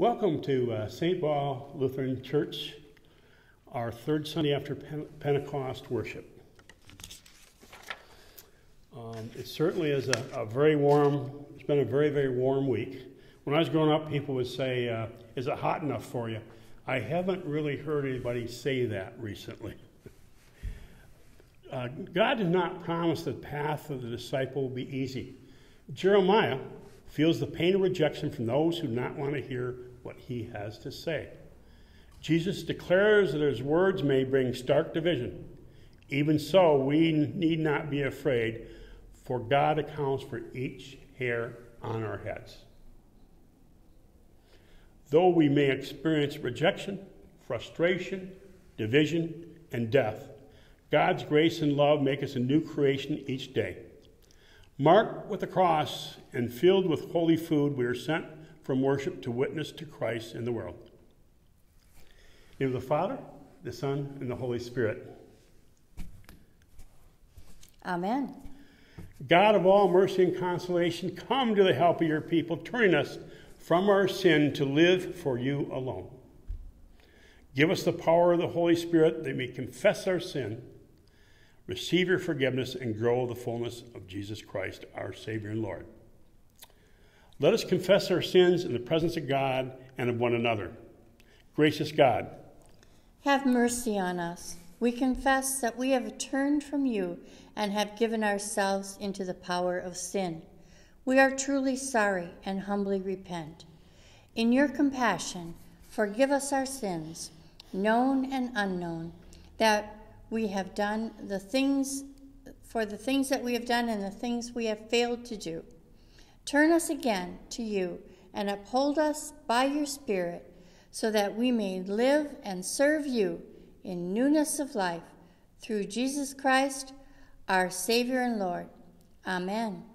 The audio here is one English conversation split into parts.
Welcome to uh, St. Paul Lutheran Church, our third Sunday after Pentecost worship. Um, it certainly is a, a, very warm, it's been a very, very warm week. When I was growing up, people would say, uh, Is it hot enough for you? I haven't really heard anybody say that recently. Uh, God did not promise that the path of the disciple will be easy. Jeremiah feels the pain of rejection from those who do not want to hear what he has to say. Jesus declares that his words may bring stark division. Even so, we need not be afraid, for God accounts for each hair on our heads. Though we may experience rejection, frustration, division, and death, God's grace and love make us a new creation each day. Marked with the cross and filled with holy food, we are sent from worship to witness to Christ in the world. In the name of the Father, the Son, and the Holy Spirit. Amen. God of all mercy and consolation, come to the help of your people, turning us from our sin to live for you alone. Give us the power of the Holy Spirit that we confess our sin, receive your forgiveness, and grow the fullness of Jesus Christ, our Savior and Lord. Let us confess our sins in the presence of God and of one another. Gracious God, have mercy on us. We confess that we have turned from you and have given ourselves into the power of sin. We are truly sorry and humbly repent. In your compassion, forgive us our sins, known and unknown, that we have done the things for the things that we have done and the things we have failed to do. Turn us again to you and uphold us by your Spirit so that we may live and serve you in newness of life through Jesus Christ, our Savior and Lord. Amen.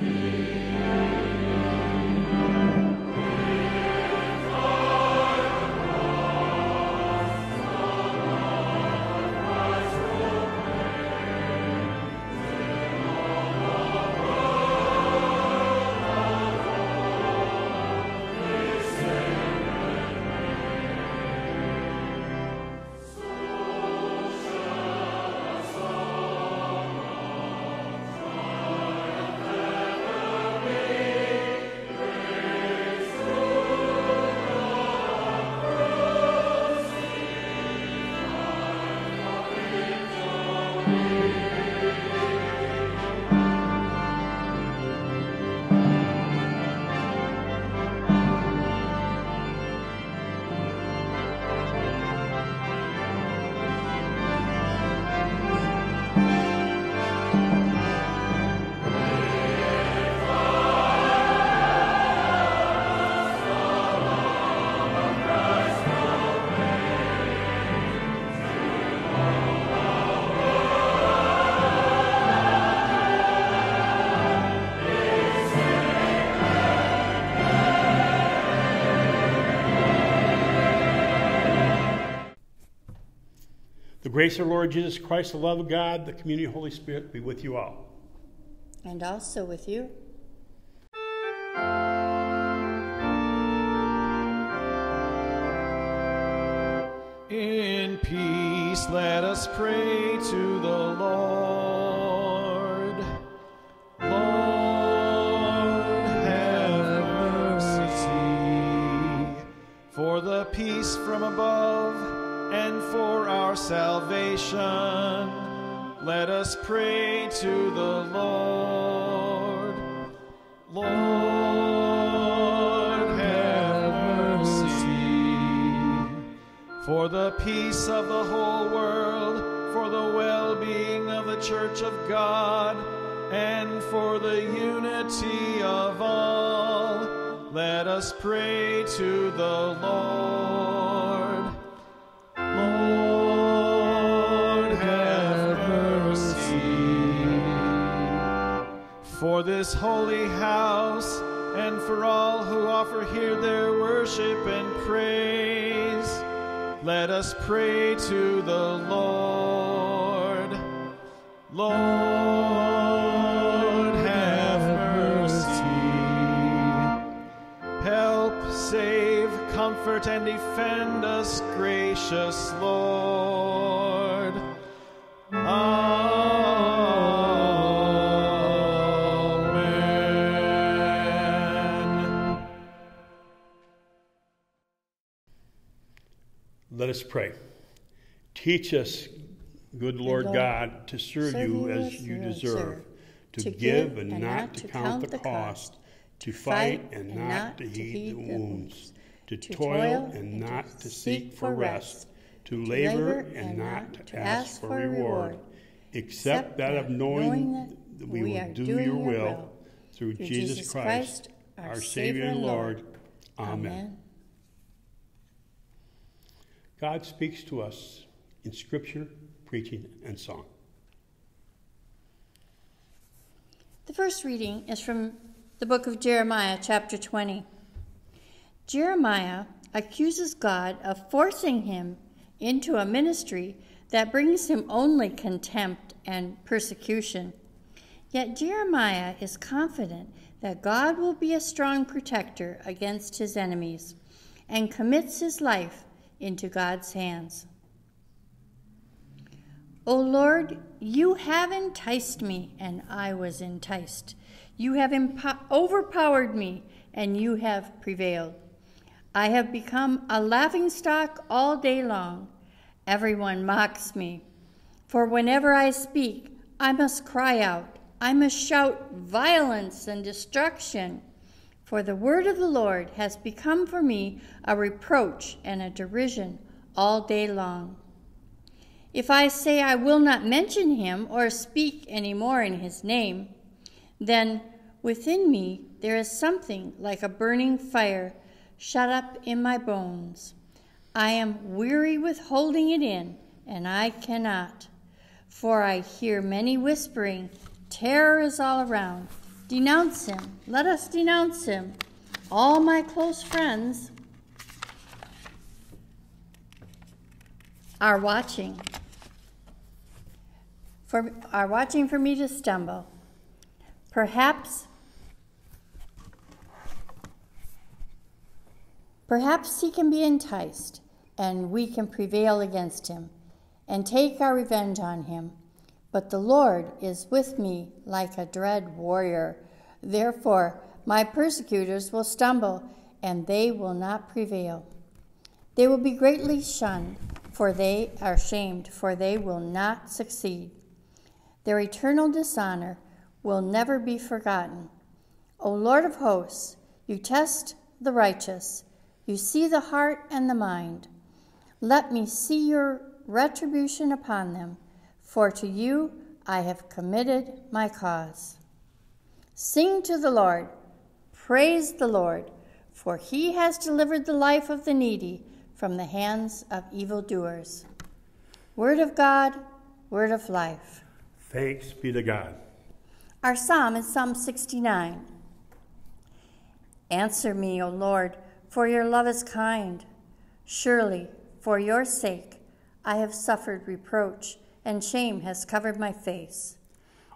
You. Grace of our Lord Jesus Christ, the love of God, the community of the Holy Spirit be with you all. And also with you. In peace, let us pray salvation, let us pray to the Lord. Lord, have mercy for the peace of the whole world, for the well being of the Church of God, and for the unity of all, let us pray to the Lord. Lord, For this holy house, and for all who offer here their worship and praise, let us pray to the Lord. Lord, have mercy. Help, save, comfort, and defend us, gracious Lord. Us pray. Teach us, good Lord Lord, God, to serve serve you as you deserve, to, to give give and and not to count the cost, to fight and not to heed the wounds, to toil and not to seek for rest, to labor and not to ask for reward, except that of knowing that we will do your will through Jesus Christ, our Savior and Lord. Amen. God speaks to us in scripture, preaching, and song. The first reading is from the book of Jeremiah, chapter 20. Jeremiah accuses God of forcing him into a ministry that brings him only contempt and persecution. Yet Jeremiah is confident that God will be a strong protector against his enemies and commits his life into God's hands. O Lord, you have enticed me, and I was enticed. You have overpowered me, and you have prevailed. I have become a laughingstock all day long. Everyone mocks me. For whenever I speak, I must cry out. I must shout violence and destruction. For the word of the Lord has become for me a reproach and a derision all day long. If I say I will not mention him or speak any more in his name, then within me there is something like a burning fire shut up in my bones. I am weary with holding it in, and I cannot. For I hear many whispering, Terror is all around. Denounce him. Let us denounce him. All my close friends are watching for are watching for me to stumble. Perhaps perhaps he can be enticed and we can prevail against him and take our revenge on him. But the Lord is with me like a dread warrior. Therefore, my persecutors will stumble, and they will not prevail. They will be greatly shunned, for they are shamed, for they will not succeed. Their eternal dishonor will never be forgotten. O Lord of hosts, you test the righteous, you see the heart and the mind. Let me see your retribution upon them, for to you I have committed my cause. Sing to the Lord, praise the Lord, for he has delivered the life of the needy from the hands of evildoers. Word of God, word of life. Thanks be to God. Our psalm is Psalm 69. Answer me, O Lord, for your love is kind. Surely, for your sake, I have suffered reproach, and shame has covered my face.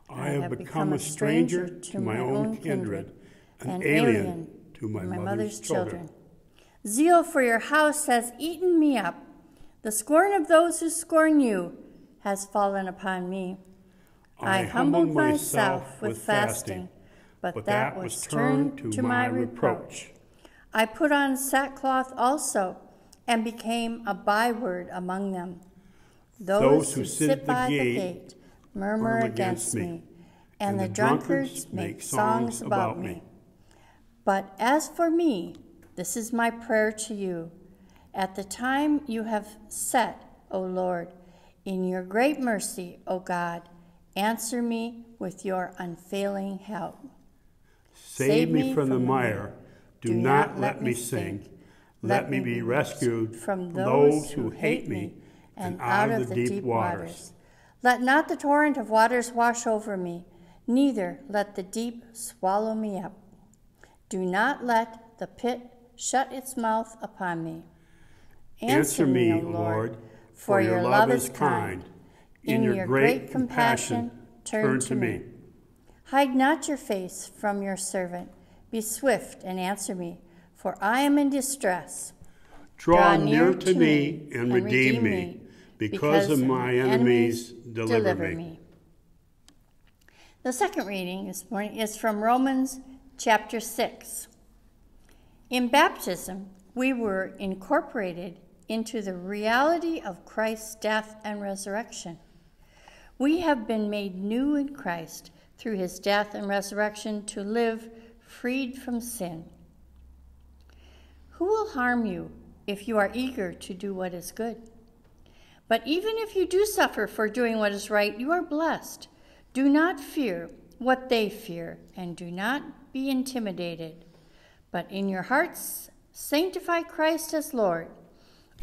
I have become a stranger to my own kindred, an alien to my mother's children. Zeal for your house has eaten me up. The scorn of those who scorn you has fallen upon me. I humbled myself with fasting, but that was turned to my reproach. I put on sackcloth also and became a byword among them. Those, who sit by the gate murmur against me, and the drunkards make songs about me. But as for me, this is my prayer to you. At the time you have set, O Lord, in your great mercy, O God, answer me with your unfailing help. Save me from the mire do not let me sink. Let me be rescued from those who hate me and out of the deep waters. Let not the torrent of waters wash over me, neither let the deep swallow me up. Do not let the pit shut its mouth upon me. Answer me, O Lord, for your love is kind. In your great compassion, turn to me. Hide not your face from your servant be swift and answer me, for I am in distress. Draw, Draw near, near, to me and, and redeem, redeem me, because, because of my enemies, deliver, deliver me. me. The second reading this morning is from Romans chapter 6. In baptism, we were incorporated into the reality of Christ's death and resurrection. We have been made new in Christ through his death and resurrection to live freed from sin. Who will harm you if you are eager to do what is good? But even if you do suffer for doing what is right, you are blessed. Do not fear what they fear, and do not be intimidated. But in your hearts, sanctify Christ as Lord.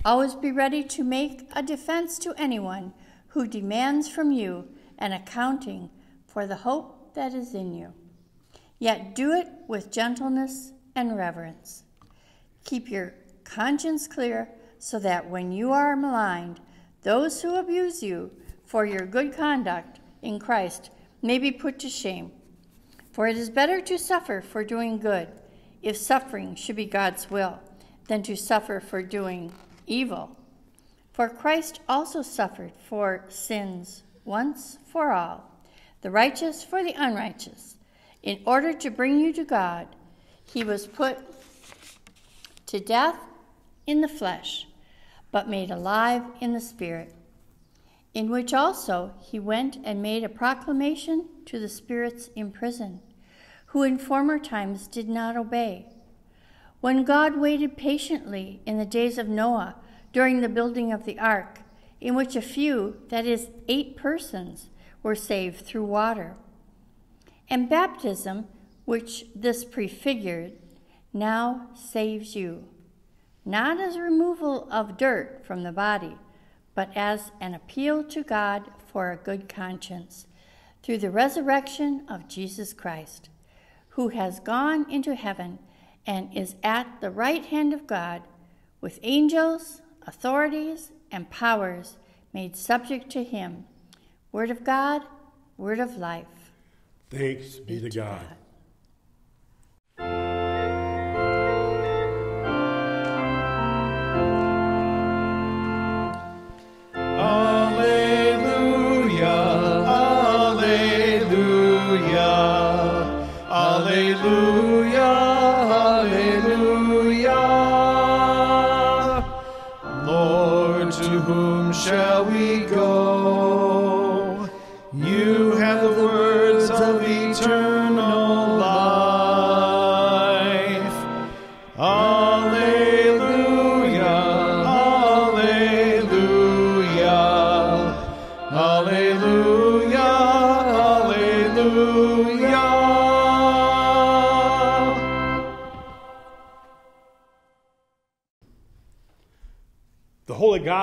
Always be ready to make a defense to anyone who demands from you an accounting for the hope that is in you yet do it with gentleness and reverence. Keep your conscience clear so that when you are maligned, those who abuse you for your good conduct in Christ may be put to shame. For it is better to suffer for doing good, if suffering should be God's will, than to suffer for doing evil. For Christ also suffered for sins once for all, the righteous for the unrighteous in order to bring you to God, he was put to death in the flesh, but made alive in the spirit, in which also he went and made a proclamation to the spirits in prison, who in former times did not obey. When God waited patiently in the days of Noah during the building of the ark, in which a few, that is, eight persons, were saved through water and baptism, which this prefigured, now saves you, not as a removal of dirt from the body, but as an appeal to God for a good conscience, through the resurrection of Jesus Christ, who has gone into heaven and is at the right hand of God, with angels, authorities, and powers made subject to him. Word of God, word of life. Thanks be to God.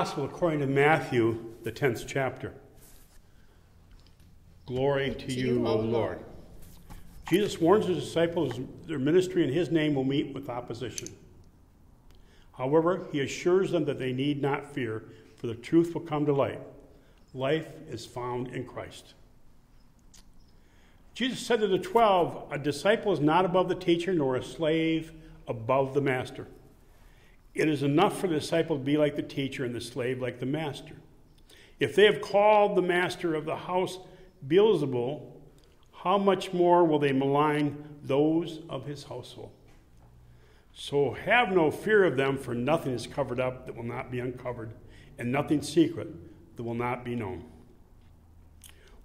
Gospel according to Matthew, the 10th chapter. Glory to, to you, you, O Lord. Lord. Jesus warns his disciples their ministry in his name will meet with opposition. However, he assures them that they need not fear for the truth will come to light. Life is found in Christ. Jesus said to the twelve, A disciple is not above the teacher, nor a slave above the master. It is enough for the disciple to be like the teacher and the slave like the master. If they have called the master of the house Beelzebul, how much more will they malign those of his household? So have no fear of them, for nothing is covered up that will not be uncovered, and nothing secret that will not be known.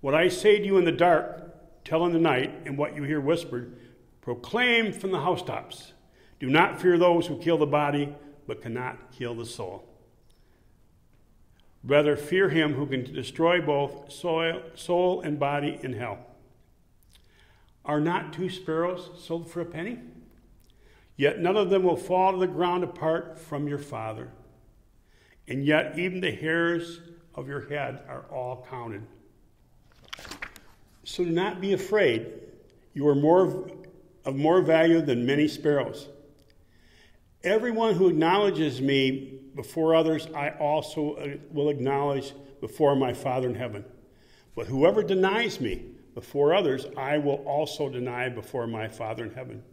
What I say to you in the dark, tell in the night, and what you hear whispered, proclaim from the housetops. Do not fear those who kill the body, but cannot kill the soul. Rather, fear him who can destroy both soul and body in hell. Are not two sparrows sold for a penny? Yet none of them will fall to the ground apart from your Father. And yet, even the hairs of your head are all counted. So do not be afraid. You are more of more value than many sparrows. Everyone who acknowledges me before others, I also uh, will acknowledge before my Father in heaven. But whoever denies me before others, I will also deny before my Father in heaven.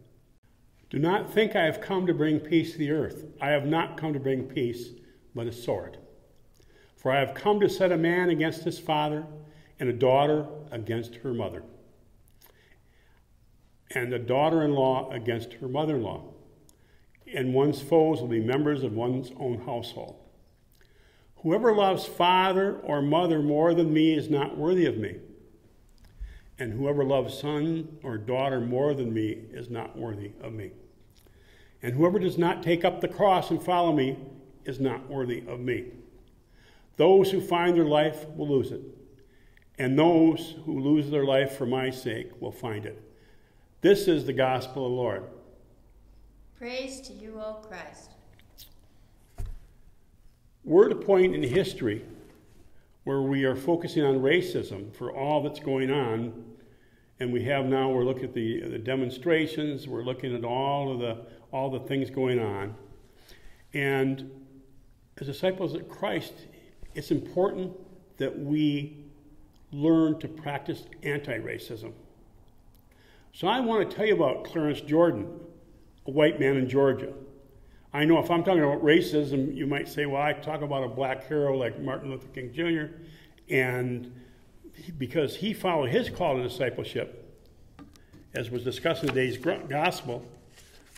Do not think I have come to bring peace to the earth. I have not come to bring peace, but a sword. For I have come to set a man against his father, and a daughter against her mother, and the daughter in law against her mother in law. And one's foes will be members of one's own household. Whoever loves father or mother more than me is not worthy of me. And whoever loves son or daughter more than me is not worthy of me. And whoever does not take up the cross and follow me is not worthy of me. Those who find their life will lose it, and those who lose their life for my sake will find it. This is the gospel of the Lord. Praise to you, O Christ. We're at a point in history where we are focusing on racism for all that's going on. And we have now, we're looking at the, the demonstrations, we're looking at all of the all the things going on. And as disciples of Christ, it's important that we learn to practice anti racism. So I want to tell you about Clarence Jordan, a white man in Georgia. I know if I'm talking about racism, you might say, well, I talk about a black hero like Martin Luther King Jr., and because he followed his call to discipleship, as was discussed in today's gospel,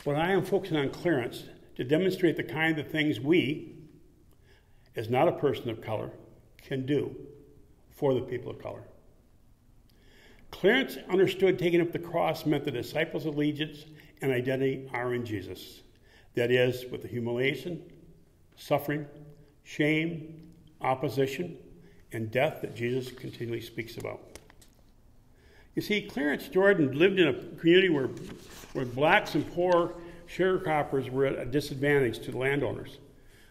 but I am focusing on Clarence to demonstrate the kind of things we, as not a person of color, can do for the people of color. Clarence understood taking up the cross meant the disciples' allegiance and identity are in Jesus. That is, with the humiliation, suffering, shame, opposition, and death that Jesus continually speaks about. You see, Clarence Jordan lived in a community where, where blacks and poor sharecroppers were at a disadvantage to the landowners.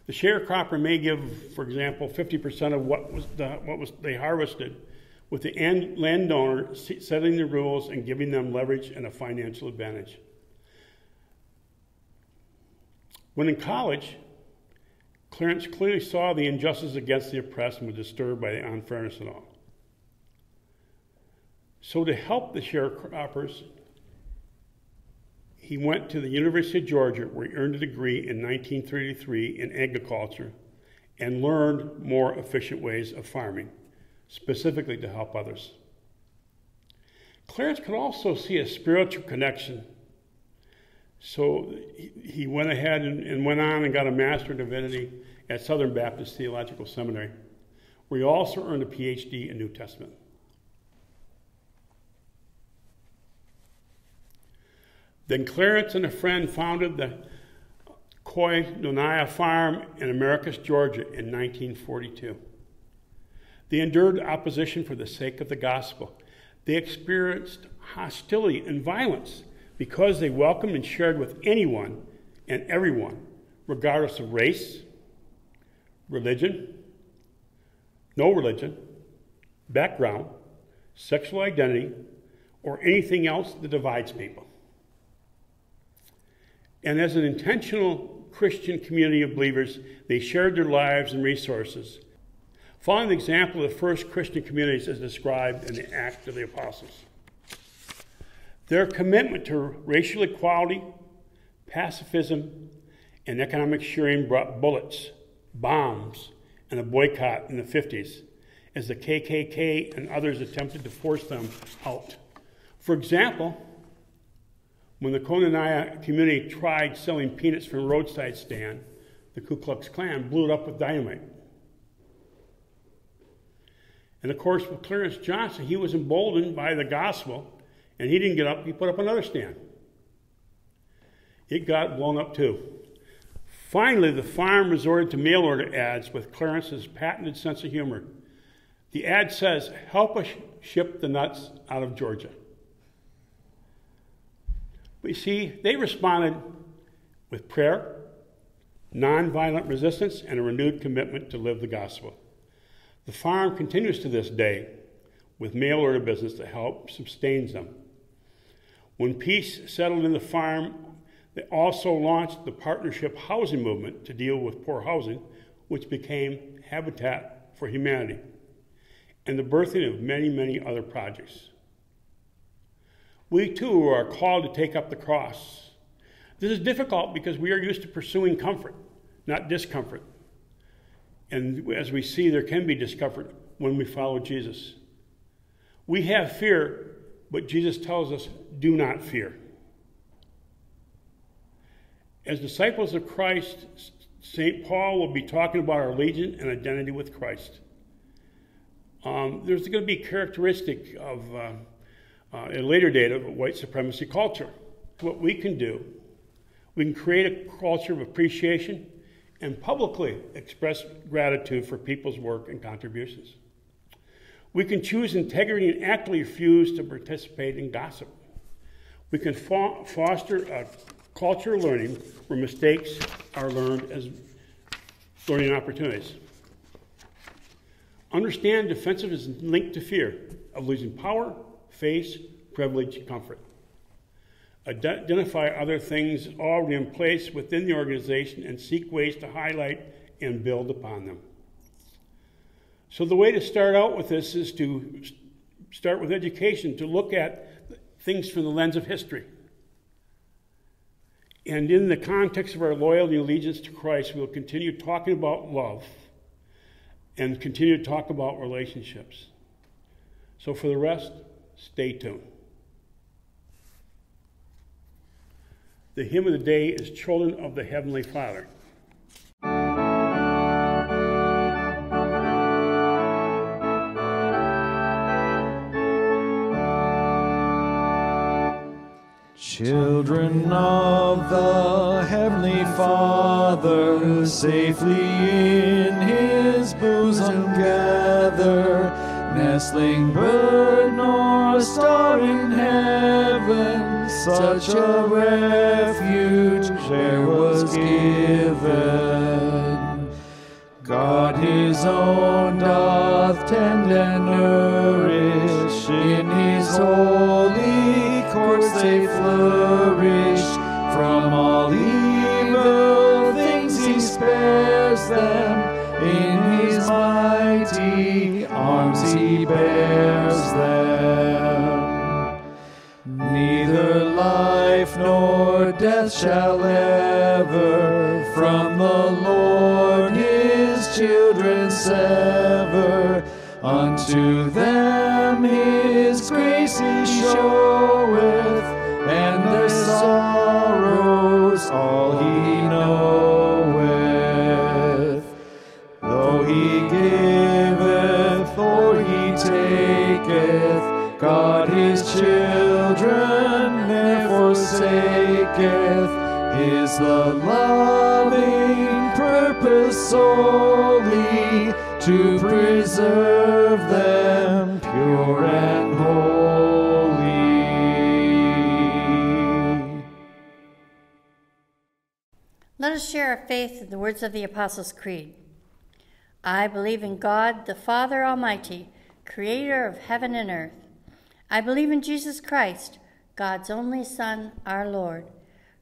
The sharecropper may give, for example, 50% of what was the, what was they harvested, with the landowner setting the rules and giving them leverage and a financial advantage. When in college, Clarence clearly saw the injustice against the oppressed and was disturbed by the unfairness of all. So, to help the sharecroppers, he went to the University of Georgia, where he earned a degree in 1933 in agriculture and learned more efficient ways of farming, specifically to help others. Clarence could also see a spiritual connection. So he went ahead and went on and got a Master of Divinity at Southern Baptist Theological Seminary, where he also earned a PhD in New Testament. Then Clarence and a friend founded the Koinonia Farm in Americus, Georgia in 1942. They endured opposition for the sake of the gospel. They experienced hostility and violence because they welcomed and shared with anyone and everyone, regardless of race, religion, no religion, background, sexual identity, or anything else that divides people. And as an intentional Christian community of believers. They shared their lives and resources. Following the example of the first Christian communities as described in the Acts of the Apostles. Their commitment to racial equality, pacifism, and economic sharing brought bullets, bombs, and a boycott in the 50s as the KKK and others attempted to force them out. For example, when the Koinonia community tried selling peanuts from a roadside stand, the Ku Klux Klan blew it up with dynamite. And of course, with Clarence Johnson, he was emboldened by the gospel, and he didn't get up, he put up another stand. It got blown up too. Finally, the farm resorted to mail order ads with Clarence's patented sense of humor. The ad says, Help us ship the nuts out of Georgia. You see, they responded with prayer, nonviolent resistance, and a renewed commitment to live the gospel. The farm continues to this day with mail order business that help sustains them. When peace settled in the farm, they also launched the partnership housing movement to deal with poor housing, which became Habitat for Humanity, and the birthing of many, many other projects. We too are called to take up the cross. This is difficult because we are used to pursuing comfort, not discomfort. And as we see, there can be discomfort when we follow Jesus. We have fear, but Jesus tells us, do not fear. As disciples of Christ, St. Paul will be talking about our allegiance and identity with Christ. Um, there's going to be characteristic of uh, uh, a later date of white supremacy culture. What we can do, we can create a culture of appreciation and publicly express gratitude for people's work and contributions. We can choose integrity and actively refuse to participate in gossip. We can fo- foster a culture of learning where mistakes are learned as learning opportunities. Understand defensive is linked to fear of losing power, face, privilege, comfort. Identify other things already in place within the organization and seek ways to highlight and build upon them. So, the way to start out with this is to start with education, to look at things from the lens of history. And in the context of our loyalty and allegiance to Christ, we'll continue talking about love and continue to talk about relationships. So, for the rest, stay tuned. The hymn of the day is Children of the Heavenly Father. Children of the Heavenly Father, safely in His bosom gather, nestling bird nor star in heaven, such a refuge there was given. God His own doth tend and nourish in His holy courts they flourish. From all evil things He spares them. In His mighty arms He bears them. Death shall ever from the Lord His children sever. Unto them His grace He showeth, and their sorrows all He knoweth. Though He giveth or He taketh, God His children never forsaketh. Is the loving purpose solely to preserve them pure and holy. Let us share our faith in the words of the Apostles' Creed. I believe in God, the Father Almighty, creator of heaven and earth. I believe in Jesus Christ, God's only Son, our Lord,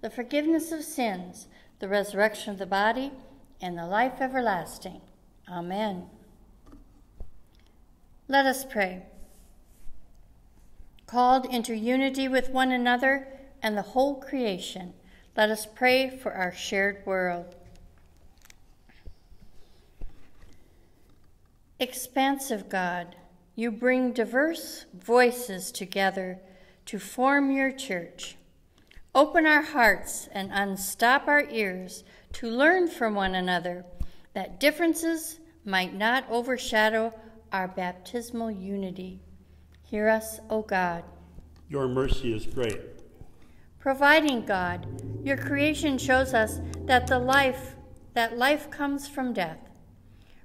the forgiveness of sins, the resurrection of the body, and the life everlasting. Amen. Let us pray. Called into unity with one another and the whole creation, let us pray for our shared world. Expansive God, you bring diverse voices together to form your church. Open our hearts and unstop our ears to learn from one another that differences might not overshadow our baptismal unity. Hear us, O God. Your mercy is great. Providing God, your creation shows us that the life that life comes from death.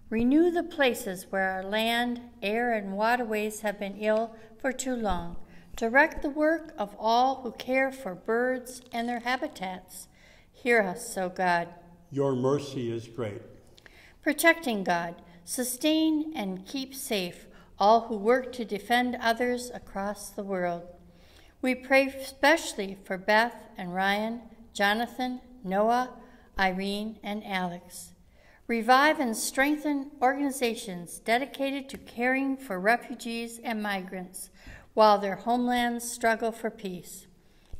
Renew the places where our land, air, and waterways have been ill for too long Direct the work of all who care for birds and their habitats. Hear us, O God. Your mercy is great. Protecting God, sustain and keep safe all who work to defend others across the world. We pray especially for Beth and Ryan, Jonathan, Noah, Irene, and Alex. Revive and strengthen organizations dedicated to caring for refugees and migrants while their homelands struggle for peace.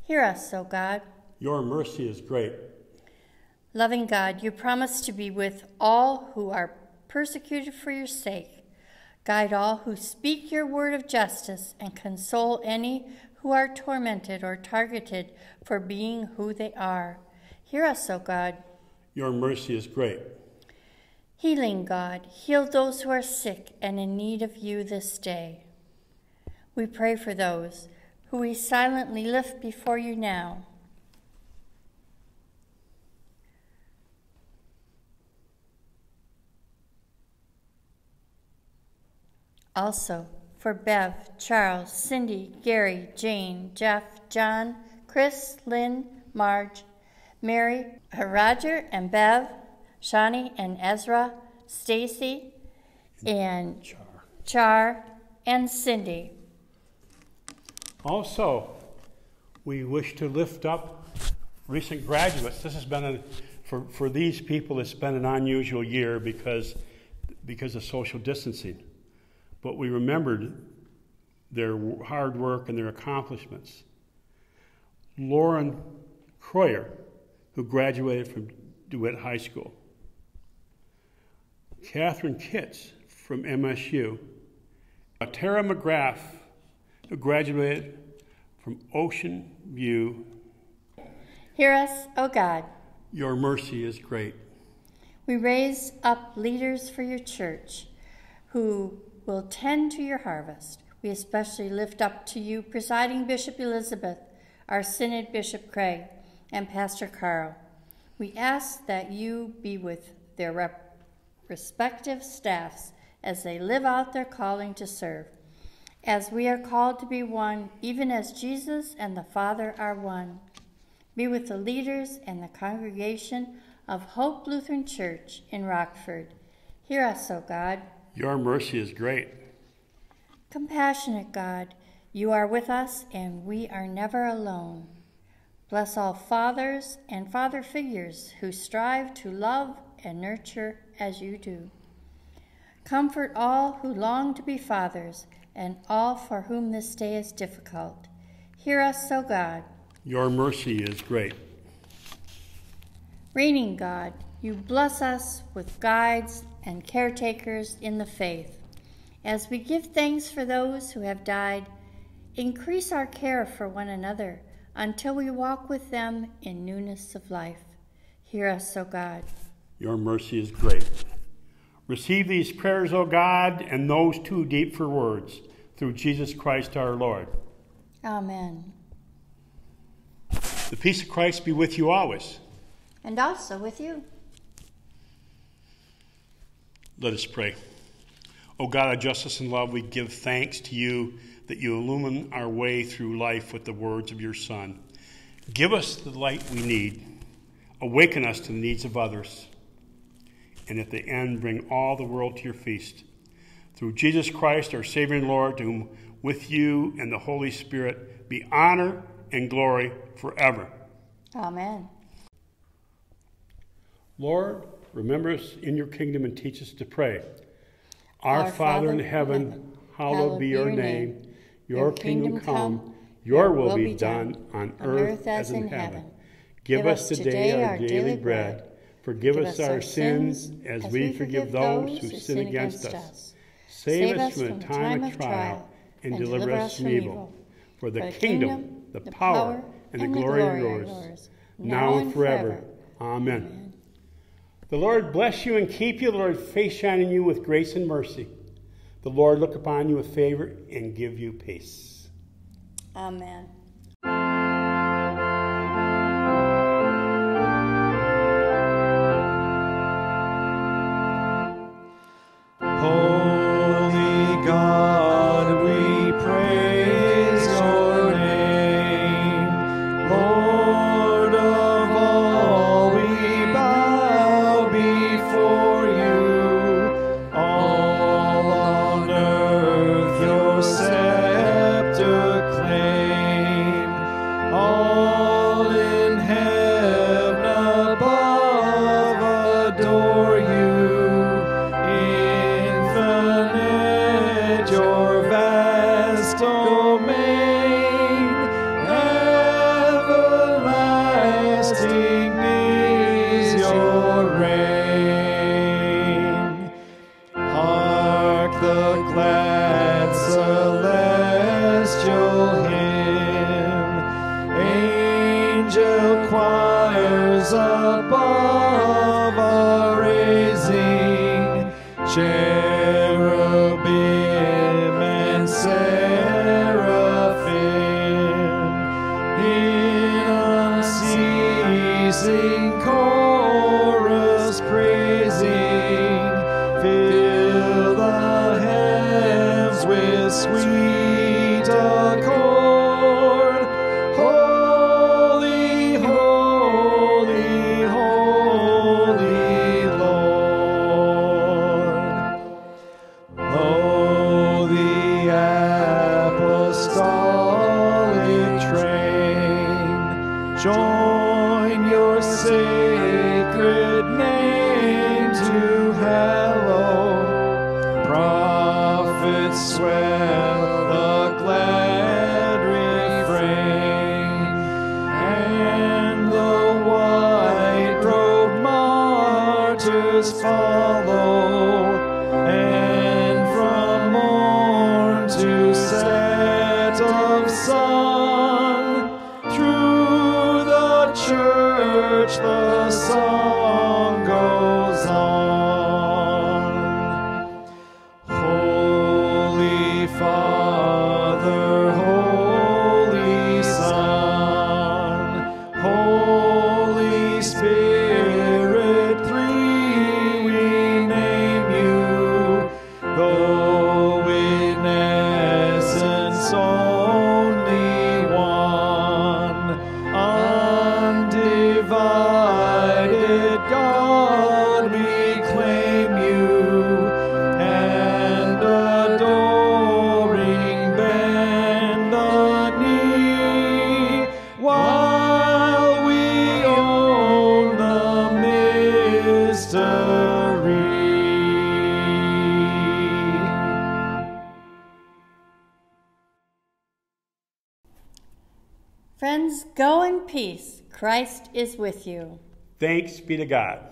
Hear us, O God. Your mercy is great. Loving God, you promise to be with all who are persecuted for your sake. Guide all who speak your word of justice and console any who are tormented or targeted for being who they are. Hear us, O God. Your mercy is great. Healing God, heal those who are sick and in need of you this day. We pray for those who we silently lift before you now. Also, for Bev, Charles, Cindy, Gary, Jane, Jeff, John, Chris, Lynn, Marge, Mary, Roger, and Bev, Shani, and Ezra, Stacy, and Char. Char, and Cindy. Also, we wish to lift up recent graduates. This has been, a, for, for these people, it's been an unusual year because, because of social distancing. But we remembered their hard work and their accomplishments. Lauren Croyer, who graduated from DeWitt High School. Catherine Kitts from MSU. Tara McGrath who graduated from Ocean View. Hear us, O God. Your mercy is great. We raise up leaders for your church who will tend to your harvest. We especially lift up to you presiding Bishop Elizabeth, our Synod Bishop Craig, and Pastor Carl. We ask that you be with their rep- respective staffs as they live out their calling to serve as we are called to be one, even as Jesus and the Father are one. Be with the leaders and the congregation of Hope Lutheran Church in Rockford. Hear us, O God. Your mercy is great. Compassionate God, you are with us and we are never alone. Bless all fathers and father figures who strive to love and nurture as you do. Comfort all who long to be fathers and all for whom this day is difficult. Hear us, O God. Your mercy is great. Reigning God, you bless us with guides and caretakers in the faith. As we give thanks for those who have died, increase our care for one another until we walk with them in newness of life. Hear us, O God. Your mercy is great. Receive these prayers, O God, and those too deep for words, through Jesus Christ our Lord. Amen. The peace of Christ be with you always. And also with you. Let us pray. O God of justice and love, we give thanks to you that you illumine our way through life with the words of your Son. Give us the light we need. Awaken us to the needs of others. And at the end, bring all the world to your feast. Through Jesus Christ, our Savior and Lord, to whom with you and the Holy Spirit be honor and glory forever. Amen. Lord, remember us in your kingdom and teach us to pray. Our, Father, in heaven, hallowed be your name. Your kingdom come, your will be done on earth as in heaven. Give us today our daily bread. Forgive us our sins as we forgive those who sin against us. Save us from the time of trial and deliver us from evil. For the kingdom, the power, and the glory are yours, now and forever. Amen. The Lord bless you and keep you. The Lord face shine on you with grace and mercy. The Lord look upon you with favor and give you peace. Amen. The song is with you. Thanks be to God.